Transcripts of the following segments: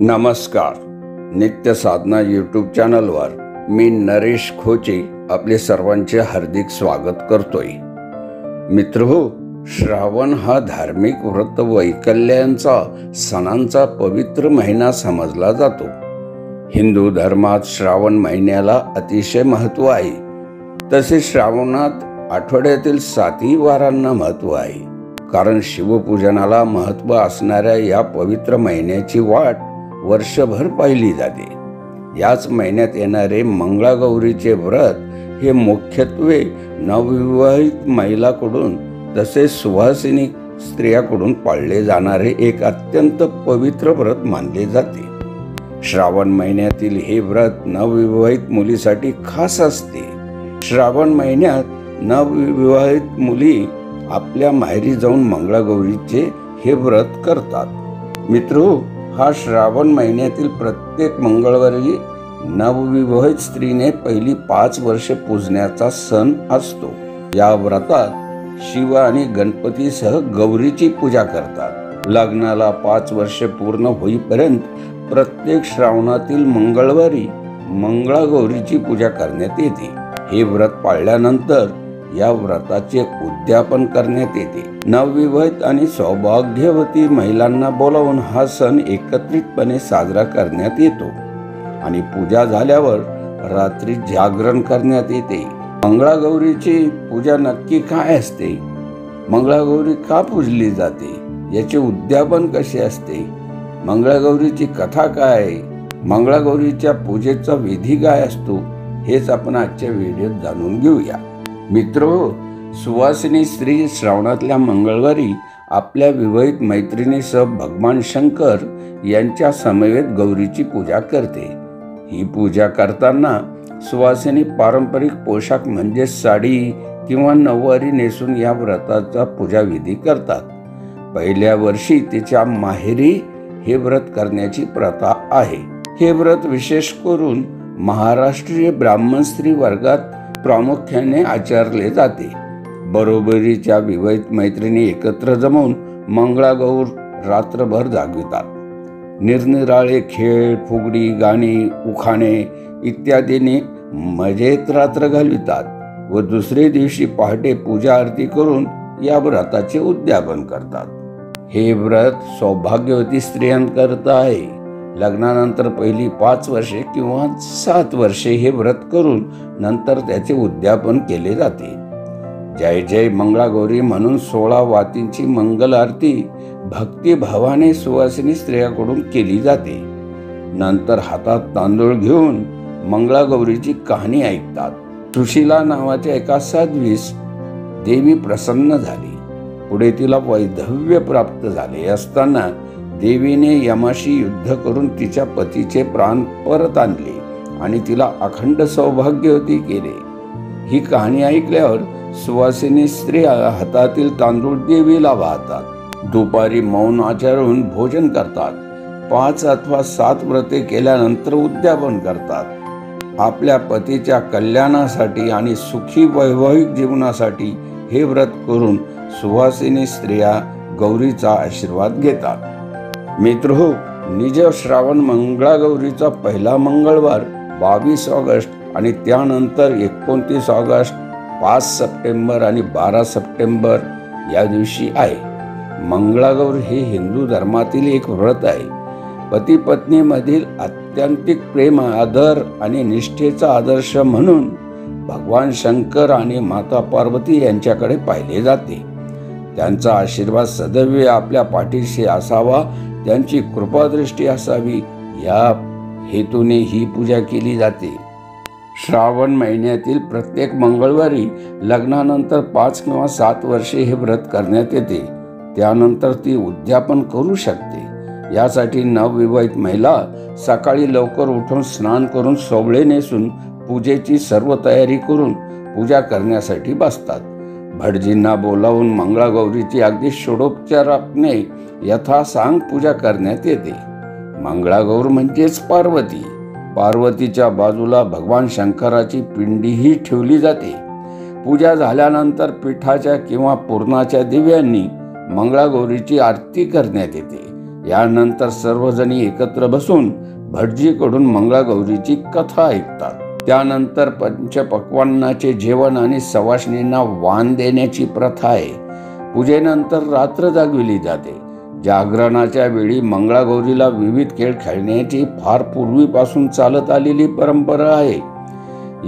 नमस्कार. नित्य साधना यूट्यूब चॅनलवर मी नरेश खोचे आपले सर्वांचे हार्दिक स्वागत करतोय. मित्र हो श्रावण हा धार्मिक व्रत वैकल्यांचा सणांचा पवित्र महिना समजला जातो. हिंदू धर्मात श्रावण महिन्याला अतिशय महत्त्व आहे. तसेच श्रावणात आठवड्यातील सातही वारांना महत्त्व आहे. कारण शिवपूजनाला महत्त्व असणाऱ्या या पवित्र महिन्याची वाट वर्षभर पाहिली जाते. याच महिन्यात येणारे मंगळागौरीचे व्रत हे मुख्यत्वे नवविवाहित महिलाकडून तसेच सुवासिनी स्त्रियाकडून पाळले जाणारे एक अत्यंत पवित्र व्रत मानले जाते. श्रावण महिन्यातील हे व्रत नवविवाहित मुलीसाठी खास असते. श्रावण महिन्यात नवविवाहित मुली आपल्या माहेरी जाऊन मंगळागौरीचे हे व्रत करतात. मित्रो हा श्रावण महिन्यातील प्रत्येक मंगळवारी नवविवाहित स्त्रीने पहिली पाच वर्षे पूजण्याचा सण असतो. या व्रतात शिव आणि गणपतीसह गौरीची पूजा करतात. लग्नाला पाच वर्षे पूर्ण होईपर्यंत प्रत्येक श्रावणातील मंगळवारी मंगळागौरीची पूजा करण्यात येते. हे व्रत पाळल्यानंतर या व्रताचे उद्यापन करण्यात येते. नवविवाहित आणि सौभाग्यवती महिलांना बोलावून हा सण एकत्रितपणे साजरा करण्यात येतो. आणि पूजा झाल्यावर रात्री जागरण करण्यात येते. मंगळागौरीची पूजा नक्की काय असते? मंगळागौरी का पूजली जाते? याचे उद्यापन कसे असते? मंगळागौरीची कथा काय आहे? मंगळागौरीच्या पूजेचा विधी काय असतो? हेच आपण आजच्या व्हिडिओत जाणून घेऊया. मित्र सुवासिनी स्त्री श्रावणातल्या मंगळवारी आपल्या विवाहित मैत्रिणीसह भगवान शंकर यांच्या समवेत गौरीची पूजा करते. ही पूजा करताना सुवासिनी पारंपरिक पोशाख म्हणजे साडी किंवा नऊवारी नेसून या व्रताचा पूजाविधी करतात. पहिल्या वर्षी तिच्या माहेरी हे व्रत करण्याची प्रथा आहे. हे व्रत विशेष करून महाराष्ट्रीय ब्राह्मण स्त्री वर्गात प्रामुख्याने आचरले जाते. बरोबरीच्या विवाहित मैत्रिणी एकत्र जमवून मंगळागौर रात्रभर जागवितात. निरनिराळे खेळ फुगडी गाणी उखाणे इत्यादीने मजेत रात्र घालवितात व दुसरे दिवशी पहाटे पूजा आरती करून या व्रताचे उद्यापन करतात. हे व्रत सौभाग्यवती स्त्रियांकरता आहे. लग्नानंतर पहिली पाच वर्षे किंवा सात वर्षे हे व्रत करून नंतर त्याचे उद्यापन केले जाते. जय जय मंगळागौरी म्हणून सोळा वातींची मंगल आरती भक्तिभावाने सुवासिनी स्त्रियाकडून केली जाते. नंतर हातात तांदूळ घेऊन मंगळागौरीची कहाणी ऐकतात. सुशिला नावाच्या एका साध्वीस देवी प्रसन्न झाली. पुढे तिला वैधव्य प्राप्त झाले असताना देवीने यमाशी युद्ध करून तिच्या पतीचे प्राण परत आणले आणि तिला अखंड सौभाग्यवती केले. ही कहाणी ऐकल्यावर सुवासिनी स्त्रिया हातातील तांदूळ देवीला वाहतात. दुपारी मौन आचरून भोजन करतात. पाच अथवा सात व्रते केल्यानंतर उद्यापन करतात. आपल्या पतीच्या कल्याणासाठी आणि सुखी वैवाहिक जीवनासाठी हे व्रत करून सुवासिनी स्त्रिया गौरीचा आशीर्वाद घेतात. मित्र हो निज श्रावण मंगळागौरीचा पहिला मंगळवार बावीस ऑगस्ट आणि त्यानंतर एकोणतीस ऑगस्ट पाच सप्टेंबर आणि बारा सप्टेंबर या दिवशी आहे. मंगळागौर हे हिंदू धर्मातील एक व्रत आहे. पती पत्नीमधील अत्यंतिक प्रेम आदर आणि निष्ठेचा आदर्श म्हणून भगवान शंकर आणि माता पार्वती यांच्याकडे पाहिले जाते. त्यांचा आशीर्वाद सदैव आपल्या पाठीशी असावा त्यांची कृपादृष्टी असावी. या हेतूने ही पूजा केली जाते. श्रावण महिन्यातील प्रत्येक मंगळवारी लग्नानंतर पाच किंवा सात वर्षे हे व्रत करण्यात येते. त्यानंतर ती उद्यापन करू शकते. यासाठी नवविवाहित महिला सकाळी लवकर उठून स्नान करून सोबळे नेसून पूजेची सर्व तयारी करून पूजा करण्यासाठी बसतात. भटजींना बोलावून मंगळागौरीची अगदी षोडोपचाराने यथासांग पूजा करण्यात येते. मंगळागौर म्हणजेच पार्वती. पार्वतीच्या बाजूला भगवान शंकराची पिंडीही ठेवली जाते. पूजा झाल्यानंतर पिठाच्या किंवा पूर्णाच्या दिव्यांनी मंगळागौरीची आरती करण्यात येते. यानंतर सर्वजणी एकत्र बसून भटजीकडून मंगळागौरीची कथा ऐकतात. त्यानंतर पंचपक्वान्नाचे जेवण आणि सवासणींना वाण देण्याची प्रथा आहे. पूजेनंतर रात्र जागविली जाते. जागरणाच्या वेळी मंगळागौरीला विविध खेळ खेळण्याची फार पूर्वीपासून चालत आलेली परंपरा आहे.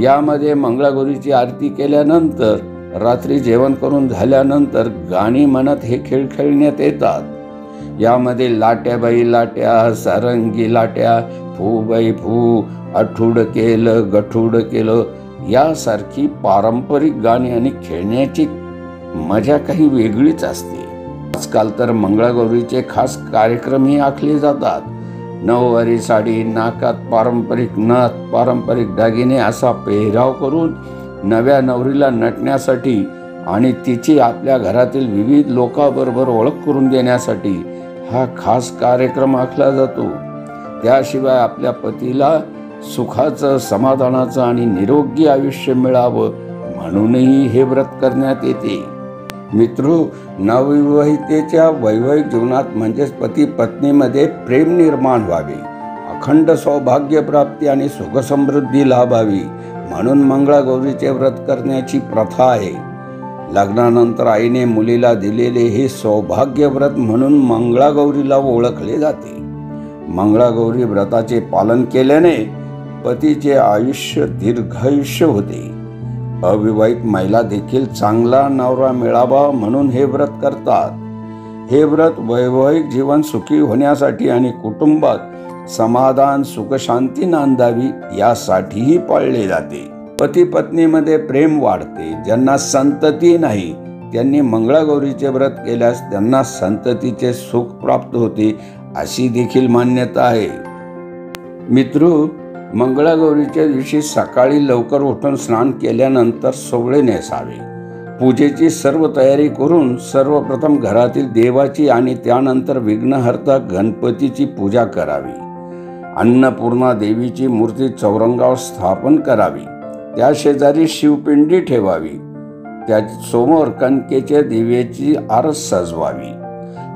यामध्ये मंगळागौरीची आरती केल्यानंतर रात्री जेवण करून झाल्यानंतर गाणी म्हणत हे खेळ खेळण्यात येतात. यामध्ये लाट्या बाई लाट्या सारंगी लाट्या फू बाई फू अठुड केलं गठुड केलं यासारखी पारंपरिक गाणी आणि खेळण्याची मजा काही वेगळीच असते. आजकाल तर मंगळागौरीचे खास कार्यक्रमही आखले जातात. नऊवारी साडी नाकात पारंपरिक नथ पारंपरिक दागिने असा पेहराव करून नव्या नवरीला नटण्यासाठी आणि तिची आपल्या घरातील विविध लोकांबरोबर ओळख करून देण्यासाठी हा खास कार्यक्रम आखला जातो. त्याशिवाय आपल्या पतीला सुखाचं समाधानाचं आणि निरोगी आयुष्य मिळावं म्हणूनही हे व्रत करण्यात येते. मित्रू नवविवाहितेच्या वैवाहिक जीवनात म्हणजेच पती पत्नीमध्ये प्रेम निर्माण व्हावे अखंड सौभाग्य प्राप्ती आणि सुखसमृद्धी लाभावी म्हणून मंगळागौरीचे व्रत करण्याची प्रथा आहे. लग्नानंतर आईने मुलीला दिलेले हे सौभाग्य व्रत म्हणून मंगळागौरीला ओळखले जाते. मंगळागौरी व्रताचे पालन केल्याने पतीचे आयुष्य दीर्घायुष्य होते. अविवाहित महिला देखील चांगला नवरा मिळावा म्हणून हे व्रत करतात. हे व्रत वैवाहिक जीवन सुखी होण्यासाठी आणि कुटुंबात समाधान सुखशांती नांदावी यासाठीही पाळले जाते. पती पत्नीमध्ये प्रेम वाढते ज्यांना संतती नाही त्यांनी मंगळागौरीचे व्रत केल्यास त्यांना संततीचे सुख प्राप्त होते अशी देखील मान्यता आहे. मित्र मंगळागौरीच्या दिवशी सकाळी लवकर उठून स्नान केल्यानंतर सोवळे नेसावे. पूजेची सर्व तयारी करून सर्वप्रथम घरातील देवाची आणि त्यानंतर विघ्नहर्ता गणपतीची पूजा करावी. अन्नपूर्णा देवीची मूर्ती चौरंगावर स्थापन करावी. त्या शेजारी शिवपिंडी ठेवावी. त्या समोर कणकेच्या दिव्याची आरस सजवावी.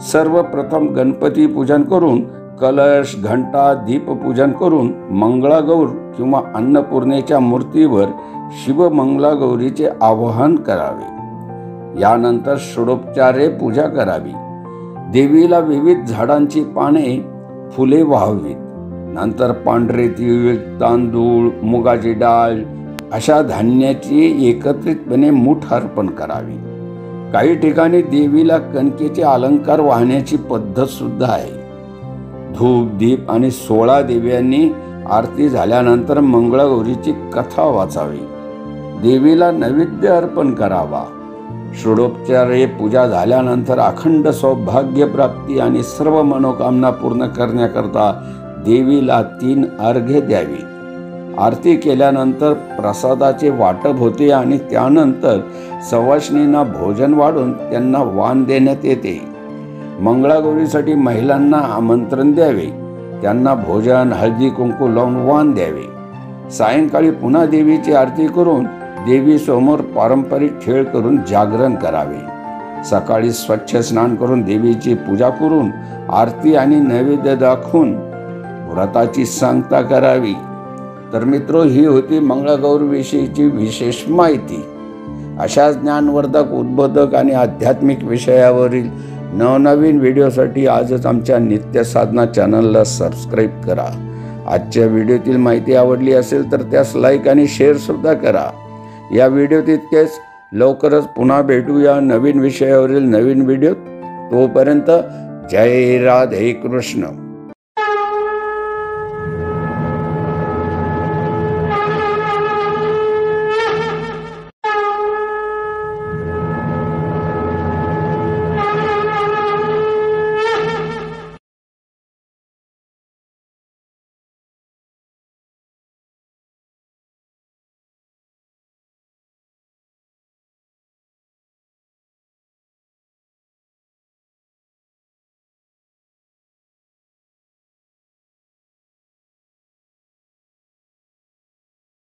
सर्वप्रथम गणपती पूजन करून कलश घंटा दीपपूजन करून मंगळागौर किंवा अन्नपूर्णेच्या मूर्तीवर शिवमंगलागौरीचे आवाहन करावे. यानंतर षडोपचारे पूजा करावी. देवीला विविध झाडांची पाने फुले वाहवीत. नंतर पांढरे तीळ तांदूळ मुगाची डाळ अशा धान्याची एकत्रितपणे मूठ अर्पण करावी. काही ठिकाणी देवीला कणकेचे अलंकार वाहण्याची पद्धत सुद्धा आहे. धूप दीप आणि सोळा देव्यांनी आरती झाल्यानंतर मंगळागौरीची कथा वाचावी. देवीला नैवेद्य अर्पण करावा. षोडोपचारे पूजा झाल्यानंतर अखंड सौभाग्यप्राप्ती आणि सर्व मनोकामना पूर्ण करण्याकरता देवीला तीन अर्घ्य द्यावी. आरती केल्यानंतर प्रसादाचे वाटप होते आणि त्यानंतर सवासणींना भोजन वाढून त्यांना वाण देण्यात येते. मंगळागौरीसाठी महिलांना आमंत्रण द्यावे. त्यांना भोजन हळदी कुंकू लावून वाण द्यावे. सायंकाळी पुन्हा देवीची आरती करून देवी समोर पारंपरिक खेळ करून जागरण करावे. सकाळी स्वच्छ स्नान करून देवीची पूजा करून आरती आणि नैवेद्य दाखवून व्रताची सांगता करावी. तर मित्रो ही होती मंगळागौर विषयीची विशेष माहिती. अशा ज्ञानवर्धक उद्बोधक आणि आध्यात्मिक विषयावरील नवनवीन व्हिडिओसाठी आजच आमच्या नित्य साधना चॅनलला सबस्क्राईब करा. आजच्या व्हिडिओतील माहिती आवडली असेल तर त्यास लाईक आणि शेअरसुद्धा करा. या व्हिडिओ तितकेच. लवकरच पुन्हा भेटूया नवीन विषयावरील नवीन व्हिडिओ तोपर्यंत जय राधे कृष्ण.